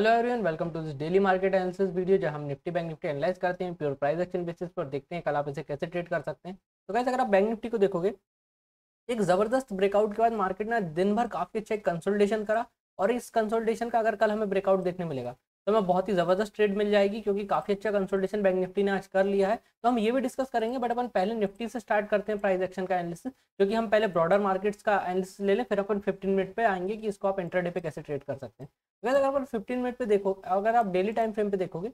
Hello everyone welcome to this daily market analysis video जहाँ हम Nifty bank Nifty analyse करते हैं pure price action basis पर देखते हैं, कल आप इसे कैसे ट्रेड कर सकते हैं। तो कैसे अगर आप बैंक निफ्टी को देखोगे, एक ज़बरदस्त ब्रेकआउट के बाद मार्केट ने दिन भर काफ़ी अच्छा एक कंसोलिडेशन करा, और इस कंसोलिडेशन का अगर कल हमें ब्रेकआउट देखने मिलेगा तो हमें बहुत ही ज़बरदस्त ट्रेड मिल जाएगी, क्योंकि काफ़ी अच्छा कंसोलिडेशन बैंक निफ्टी ने आज कर लिया है। तो हम ये भी डिस्कस करेंगे बट अपन पहले निफ्टी से स्टार्ट करते हैं प्राइस एक्शन का एनालिसिस क्योंकि हम पहले ब्रॉडर मार्केट्स का एनालिसिस ले लें, फिर अपन 15 मिनट पे आएँगे कि इसको आप इंटरडे पे कैसे ट्रेड कर सकते हैं। अगर अगर अपन फिफ्टीन मिनट पे देखो, अगर आप डेली टाइम फ्रेम पे देखोगे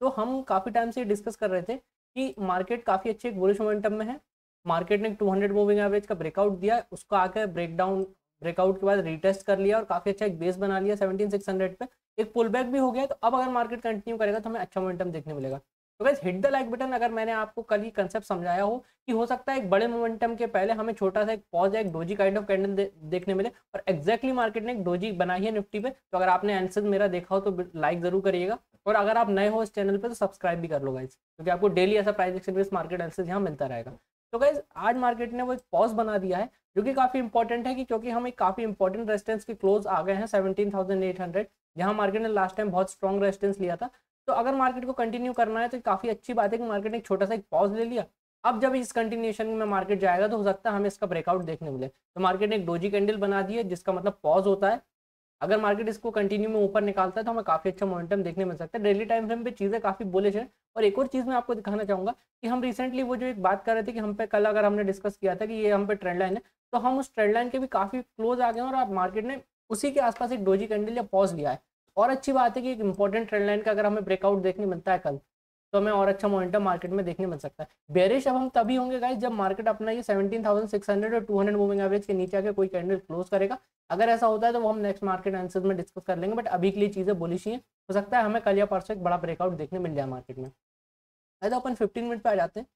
तो हम काफ़ी टाइम से डिस्कस कर रहे थे कि मार्केट काफ़ी अच्छे बुलिश मोमेंटम में है। मार्केट ने 200 मूविंग एवरेज का ब्रेकआउट दिया, उसको आकर ब्रेकडाउन ब्रेकआउट के बाद रिटेस्ट कर लिया और काफ़ी अच्छा एक बेस बना लिया सेवेंटीन सिक्स हंड्रेड पे। एक पुल बैक भी हो गया तो अब अगर मार्केट कंटिन्यू करेगा तो हमें अच्छा मोमेंटम देखने मिलेगा। तो वैसे हिट द लाइक बटन अगर मैंने आपको कल ही कंसेप्ट समझाया हो कि हो सकता है एक बड़े मोमेंटम के पहले हमें छोटा सा एक पॉज एक डोजी काइंड ऑफ़ कैंडल देखने मिले और एक्जैक्टली मार्केट ने एक डोजी बनाई है निफ्टी पे। तो अगर आपने आंसर मेरा देखा हो तो लाइक ज़रूर करिएगा। और अगर आप नए हो इस चैनल पर तो सब्सक्राइब भी कर लो गाइज़ क्योंकि आपको डेली ऐसा price action base market analysis यहाँ मिलता रहेगा। तो गाइज़ आज मार्केट ने वो एक पॉज बना दिया है, जो कि काफ़ी इंपॉर्टेंट है कि क्योंकि हम एक काफ़ी इंपॉर्टेंट रेजिस्टेंस के क्लोज आ गए हैं सेवनटीन थाउज़ेंड एट हंड्रेड जहाँ मार्केट ने लास्ट टाइम बहुत स्ट्रॉन्ग रेस्टेंस लिया था। तो अगर मार्केट को कंटिन्यू करना है तो काफ़ी अच्छी बात है कि मार्केट ने एक छोटा सा एक पॉज ले लिया। अब जब इस कंटिन्यूशन में मार्केट जाएगा तो हो सकता है हमें इसका ब्रेकआउट देखने मिले। तो मार्केट ने एक डोजी कैंडल बना दी है, जिसका मतलब पॉज होता है। अगर मार्केट इसको कंटिन्यू में ऊपर निकालता है तो हमें काफ़ी अच्छा मोमेंटम देखने मिल सकता है। डेली टाइम फ्रेम पे चीज़ें काफ़ी बुलिश है। और एक और चीज़ मैं आपको दिखाना चाहूँगा कि हम रिसेंटली वो जो एक बात कर रहे थे कि हम पे कल अगर हमने डिस्कस किया था कि ये हम पे ट्रेंड लाइन है तो हम उस ट्रेंड लाइन के भी काफ़ी क्लोज आ गए और आप मार्केट ने उसी के आसपास एक डोजी कैंडल या पॉज लिया है। और अच्छी बात है कि एक इंपॉर्टेंट ट्रेंड लाइन का अगर हमें ब्रेकआउट देखने मिलता है कल तो हमें और अच्छा मोमेंटम मार्केट में देखने मिल सकता है। बेरिश अब हम तभी होंगे गाइस जब मार्केट अपना ये 17,600 और 200 मूविंग एवरेज के नीचे आके कोई कैंडल क्लोज करेगा। अगर ऐसा होता है तो वो हम नेक्स्ट मार्केट आंसर में डिस्कस कर लेंगे बट अभी के लिए चीज़ें बोलिश ही हो। सकता है हमें कल या परसों एक बड़ा ब्रेकआउट देखने मिल जाए मार्केट में। तो अपन फिफ्टीन मिनट पर आ जाते हैं।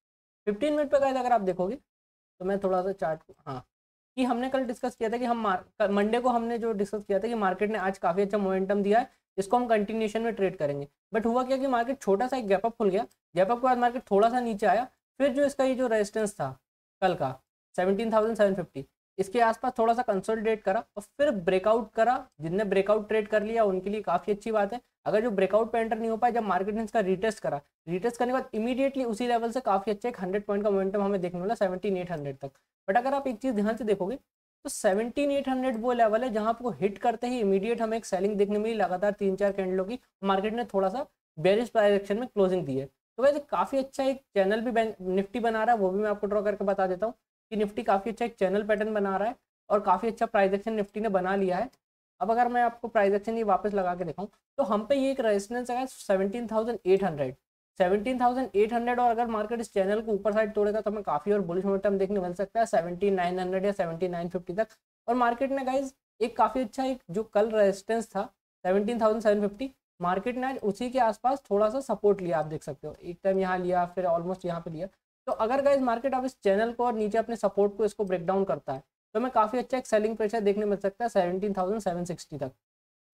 फिफ्टीन मिनट पर गाइज़ अगर आप देखोगे तो मैं थोड़ा सा चार्ट हाँ। कि हमने कल डिस्कस किया था कि हम मंडे को हमने जो डिस्कस किया था कि मार्केट ने आज काफ़ी अच्छा मोमेंटम दिया है इसको हम कंटिन्यूशन में ट्रेड करेंगे। बट हुआ क्या कि मार्केट छोटा सा एक गैपअप खुल गया। गैपअप के बाद मार्केट थोड़ा सा नीचे आया। फिर जो इसका ये जो रेजिस्टेंस था, कल का सेवनटीन थाउज़ेंड सेवन फिफ्टी इसके आसपास थोड़ा सा कंसोलिडेट करा और फिर ब्रेकआउट करा। जिनने ब्रेकआउट ट्रेड कर लिया, उनके लिए काफ़ी अच्छी बात है। अगर जो ब्रेकआउट पे एंटर नहीं हो पाया, जब मार्केट ने इसका रिटेस्ट करा रिटेस्ट करने के बाद इमीडिएटली उसी लेवल से काफ़ी अच्छा एक हंड्रेड पॉइंट का मोमेंटम हमें देखने वाला सेवनटीन एट हंड्रेड तक। बट अगर आप एक चीज़ ध्यान से देखोगे तो सेवनटीन एट हंड्रेड वो लेवल है जहाँ आपको हिट करते ही इमीडिएट हमें एक सेलिंग देखने मिली, लगातार तीन चार कैंडलों की मार्केट ने थोड़ा सा बेरिश डायरेक्शन में क्लोजिंग दी है। तो वैसे काफ़ी अच्छा एक चैनल भी निफ्टी बना रहा है, वो भी मैं आपको ड्रॉ करके बता देता हूँ। कि निफ्टी काफ़ी अच्छा एक चैनल पैटर्न बना रहा है और काफ़ी अच्छा प्राइस एक्शन निफ्टी ने बना लिया है। अब अगर मैं आपको प्राइस एक्शन ये वापस लगा के दिखाऊँ तो हम पे ये एक रेजिस्टेंस है seventeen thousand seventeen thousand eight hundred और अगर मार्केट इस चैनल को ऊपर साइड तोड़ेगा तो हमें काफ़ी और बुलिश मोमेंटम देखने मिल सकता है सेवनटीन नाइन हंड्रेड या सेवनटीन नाइन फिफ्टी तक। और मार्केट ने गाइज़ एक काफ़ी अच्छा एक जो कल रेजिस्टेंस था seventeen thousand seven fifty market ने आज उसी के आसपास थोड़ा सा सपोर्ट लिया, आप देख सकते हो। एक टाइम यहाँ लिया, फिर ऑलमोस्ट यहाँ पे लिया। तो अगर गाइज़ मार्केट अब इस चैनल को और नीचे अपने सपोर्ट को इसको ब्रेक डाउन करता है तो हमें काफ़ी अच्छा एक सेलिंग प्रेशर देखने मिल सकता है सेवनटीन थाउज़ेंड सेवन सिक्सटी तक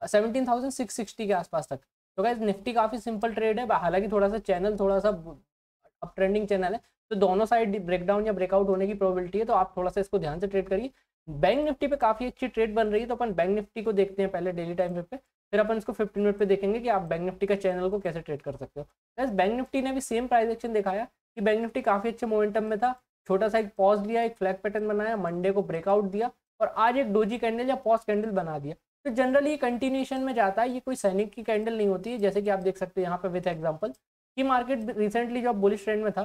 सेवनटीन थाउज़ेंड सिक्स सिक्सटी के आसपास तक। तो गाइज़ निफ्टी काफ़ी सिंपल ट्रेड है, हालाँकि थोड़ा सा चैनल थोड़ा सा अब ट्रेंडिंग चैनल है तो दोनों साइड ब्रेकडाउन या ब्रेकआउट होने की प्रोबेबिलिटी है तो आप थोड़ा सा इसको ध्यान से ट्रेड करिए। बैंक निफ्टी पे काफ़ी अच्छी ट्रेड बन रही है तो अपन बैंक निफ्टी को देखते हैं पहले डेली टाइम पे, फिर अपन इसको फिफ्टीन मिनट पे देखेंगे कि आप बैंक निफ्टी का चैनल को कैसे ट्रेड कर सकते हो। बस बैंक निफ्टी ने भी सेम प्राइस एक्शन दिखाया कि बैंक निफ्टी काफ़ी अच्छे मोमेंटम में था। छोटा सा एक पॉज लिया, एक फ्लैग पैटर्न बनाया मंडे को ब्रेकआउट दिया और आज एक डोजी कैंडल या पॉज कैंडल बना दिया। तो जनरली ये कंटिन्यूशन में जाता है, ये कोई सैनिक की कैंडल नहीं होती है, जैसे कि आप देख सकते हो यहाँ पे विथ एग्ज़ाम्पल कि मार्केट रिसेंटली जब बुलिश ट्रेंड में था,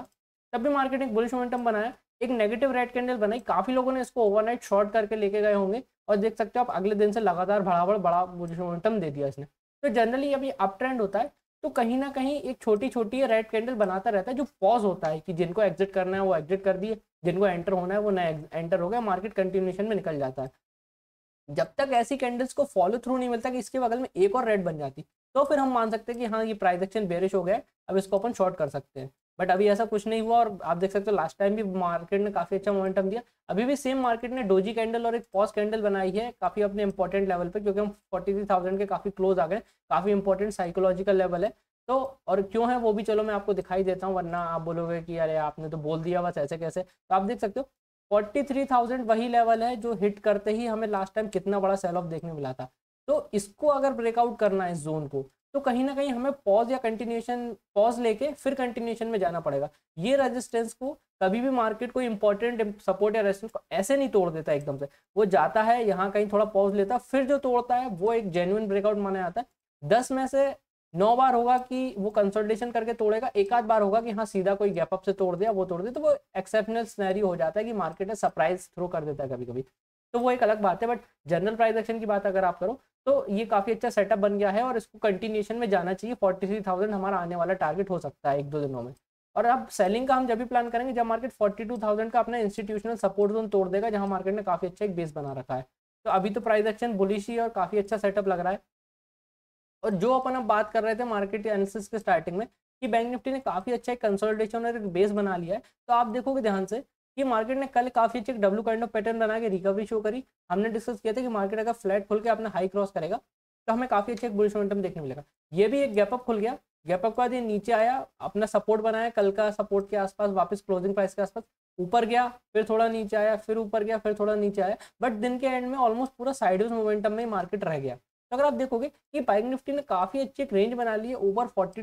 तब भी मार्केट एक बुलिश मोमेंटम बनाया, एक नेगेटिव रेड कैंडल बनाई। काफ़ी लोगों ने इसको ओवरनाइट शॉर्ट करके लेके गए होंगे और देख सकते हो आप अगले दिन से लगातार बढ़ावड़ बड़ा मोमेंटम दे दिया इसने। तो जनरली अभी अप ट्रेंड होता है। तो कहीं ना कहीं एक छोटी छोटी रेड कैंडल बनाता रहता है, जो पॉज होता है कि जिनको एग्जिट करना है, वो एग्जिट कर दिए, जिनको एंटर होना है, वो नया एंटर हो गया मार्केट कंटिन्यूशन में निकल जाता है। जब तक ऐसी कैंडल्स को फॉलो थ्रू नहीं मिलता कि इसके बगल में एक और रेड बन जाती तो फिर हम मान सकते हैं कि हाँ ये प्राइस एक्शन बेरिश हो गया अब इसको अपन शॉर्ट कर सकते हैं। बट अभी ऐसा कुछ नहीं हुआ और आप देख सकते हो लास्ट टाइम भी मार्केट ने काफ़ी अच्छा मोमेंटम दिया। अभी भी सेम मार्केट ने डोजी कैंडल और एक पॉज कैंडल बनाई है काफ़ी अपने इंपॉर्टेंट लेवल पे, क्योंकि हम फोर्टी थ्री थाउज़ेंड के काफ़ी क्लोज आ गए। काफ़ी इंपॉर्टेंट साइकोलॉजिकल लेवल है। तो और क्यों है वो भी चलो मैं आपको दिखाई देता हूँ, वरना आप बोलोगे कि अरे आपने तो बोल दिया बस ऐसे कैसे। तो आप देख सकते हो फोर्टी थ्री थाउज़ेंड वही लेवल है जो हिट करते ही हमें लास्ट टाइम कितना बड़ा सेल ऑफ़ देखने मिला था। तो इसको अगर ब्रेकआउट करना है जोन को तो कहीं ना कहीं हमें पॉज या कंटिन्यूशन पॉज लेके फिर कंटिन्यूशन में जाना पड़ेगा। ये रेजिस्टेंस को कभी भी मार्केट को इंपॉर्टेंट सपोर्ट या रेजिस्टेंस को ऐसे नहीं तोड़ देता एकदम से। वो जाता है, यहाँ कहीं थोड़ा पॉज लेता है फिर जो तोड़ता है, वो एक जेन्युन ब्रेकआउट माना जाता है। दस में से नौ बार होगा कि वो कंसल्टेशन करके तोड़ेगा, एक आध बार होगा कि हाँ सीधा कोई गैप अप से तोड़ दिया, वो तोड़ दे तो वो एक्सेप्शनल स्नैरी हो जाता है कि मार्केट में सरप्राइज़ थ्रो कर देता है कभी कभी तो वो एक अलग बात है बट जनरल प्राइस एक्शन की बात अगर आप करो तो ये काफ़ी अच्छा सेटअप बन गया है और इसको कंटिन्यूशन में जाना चाहिए। फोर्टी थ्री थाउज़ेंड हमारा आने वाला टारगेट हो सकता है एक दो दिनों में। और अब सेलिंग का हम जब भी प्लान करेंगे, जब मार्केट फोर्टी टू थाउज़ेंड का अपना इंस्टीट्यूशनल सपोर्ट जोन तोड़ देगा, जहाँ मार्केट ने काफ़ी अच्छा एक बेस बना रखा है। तो अभी तो प्राइस एक्शन बुलिश ही और काफ़ी अच्छा सेटअप लग रहा है। और जो अपन अब बात कर रहे थे मार्केट एनालिसिस के स्टार्टिंग में, कि बैंक निफ्टी ने काफ़ी अच्छा एक कंसोलिडेशन और एक बेस बना लिया है तो आप देखोगे ध्यान से कि मार्केट ने कल काफ़ी अच्छे डब्ल्यू काइंड ऑफ़ पैटर्न बना के रिकवरी शो करी। हमने डिस्कस किया था कि मार्केट अगर फ्लैट खुल के अपना हाई क्रॉस करेगा तो हमें काफ़ी अच्छे एक बुलिश मोमेंटम देखने मिलेगा। ये भी एक गैप अप खुल गया। गैप अप के ये नीचे आया, अपना सपोर्ट बनाया, कल का सपोर्ट के आसपास, वापस क्लोजिंग प्राइस के आसपास, ऊपर गया, फिर थोड़ा नीचे आया, फिर ऊपर गया, फिर थोड़ा नीचे आया बट दिन के एंड में ऑलमोस्ट पूरा साइड मोमेंटम में मार्केट रह गया। तो अगर आप देखोगे कि बैंक निफ्टी ने काफ़ी अच्छी एक रेंज बना ली है ओवर फोर्टी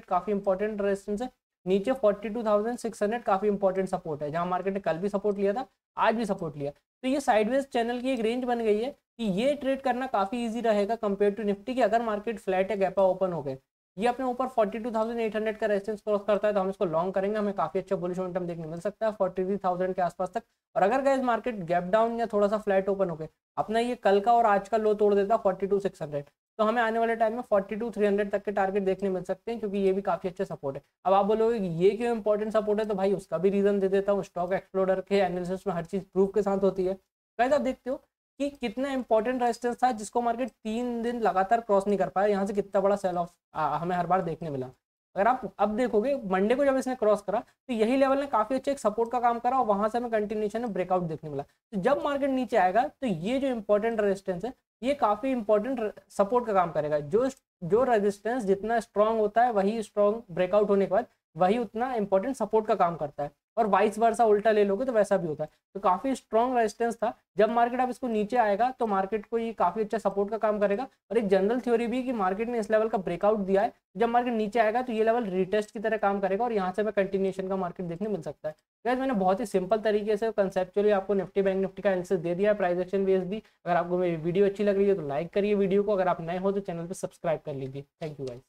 काफ़ी इंपॉर्टेंट रेजिस्टेंस है। नीचे 42,600 काफ़ी इंपॉर्टेंट सपोर्ट है जहाँ मार्केट ने कल भी सपोर्ट लिया था आज भी सपोर्ट लिया। तो ये साइडवेज चैनल की एक रेंज बन गई है कि ये ट्रेड करना काफ़ी इजी रहेगा कंपेयर टू निफ्टी की। अगर मार्केट फ्लैट या गैपा ओपन हो गए ये अपने ऊपर 42,800 का रेजिस्टेंस क्रॉस करता है तो हम इसको लॉन्ग करेंगे हमें काफ़ी अच्छा बुलिश मोमेंटम देखने मिल सकता है 43,000 के आसपास तक। और अगर गए मार्केट गैप डाउन या थोड़ा सा फ्लैट ओपन हो गए अपना ये कल का और आज का लो तोड़ देता सिक्स हंड्रेड तो हमें आने वाले टाइम में फोर्टी टू थ्री हंड्रेड तक के टारगेट देखने मिल सकते हैं, क्योंकि ये भी काफ़ी अच्छे सपोर्ट है। अब आप बोलोगे ये क्यों इंपॉर्टेंट सपोर्ट है तो भाई उसका भी रीजन दे देता हूँ। स्टॉक एक्सप्लोडर के एनालिसिस में हर चीज़ प्रूफ के साथ होती है। कैसे आप देखते हो कि कितना इंपॉर्टेंट रेजिस्टेंस था जिसको मार्केट तीन दिन लगातार क्रॉस नहीं कर पाया। यहाँ से कितना बड़ा सेल ऑफ़ हमें हर बार देखने मिला। अगर आप अब देखोगे मंडे को जब इसने क्रॉस करा तो यही लेवल ने काफ़ी अच्छे एक सपोर्ट का काम करा और वहाँ से हमें कंटिन्यूशन में ब्रेकआउट देखने मिला। तो जब मार्केट नीचे आएगा तो ये जो इंपॉर्टेंट रेजिस्टेंस है ये काफ़ी इंपॉर्टेंट सपोर्ट का काम करेगा। जो जो रेजिस्टेंस जितना स्ट्रांग होता है, वही स्ट्रांग ब्रेकआउट होने के बाद, वही उतना इंपॉर्टेंट सपोर्ट का काम करता है। और वाइस वर्षा उल्टा ले लोगे तो वैसा भी होता है। तो काफ़ी स्ट्रॉन्ग रेजिस्टेंस था। जब मार्केट अब इसको नीचे आएगा तो मार्केट को ये काफ़ी अच्छा सपोर्ट का काम करेगा। और एक जनरल थ्योरी भी कि मार्केट ने इस लेवल का ब्रेकआउट दिया है। जब मार्केट नीचे आएगा तो ये लेवल रिटेस्ट की तरह काम करेगा और यहाँ से हमें कंटिन्यूशन का मार्केट देखने मिल सकता है। गैस मैंने बहुत ही सिंपल तरीके से कंसेप्चुअली आपको निफ्टी बैंक निफ्टी का एनालिसिस दे दिया है। प्राइस एक्शन बेस भी अगर आपको मेरी वीडियो अच्छी लग रही है तो लाइक करिए वीडियो को। अगर आप नए हो तो चैनल पर सब्सक्राइब कर लीजिए। Thank you guys